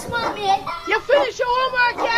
Yes, mommy. You finish your homework